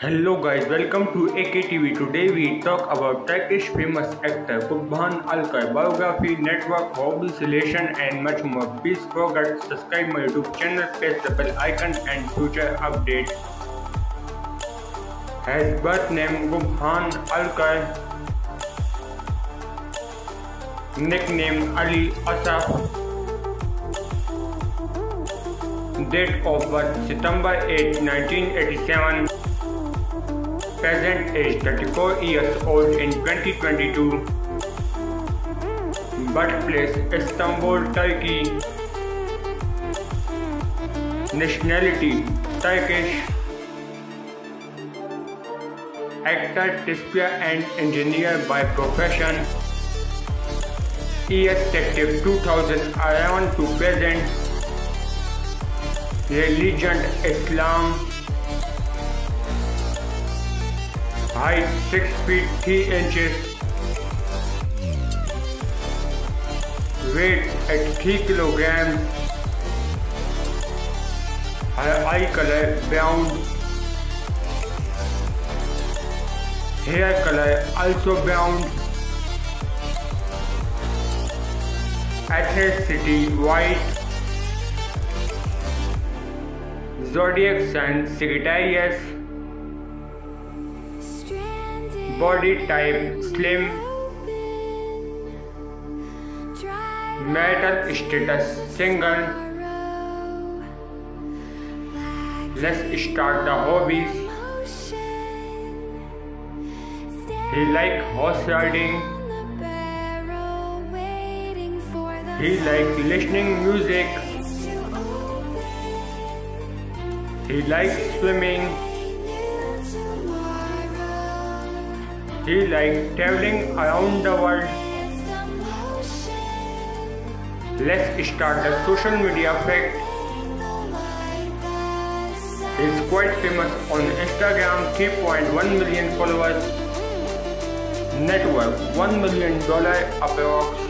Hello guys, welcome to AKTV. Today we talk about Turkish famous actor Gökhan Alkan, biography, network, hobbies, relation and much more. Please forget subscribe my YouTube channel, press the bell icon and future update. His birth name Gökhan Alkan, nickname Ali Asaf. Date of birth September 8, 1987 present age 34 years old in 2022 birthplace Istanbul Turkey. Nationality Turkish. Actor display and engineer by profession. Years active 2011 to present. Religion Islam height 6 feet 3 inches, weight at 3 kilograms, eye color brown, hair color also brown, ethnicity white, zodiac sign Sagittarius, body type slim marital status single let's start the hobbies. He like horse riding. He like listening music. He likes swimming He traveling around the world. Let's start the social media fact. He is quite famous on Instagram, 3.1 million followers, net worth $1 million approx.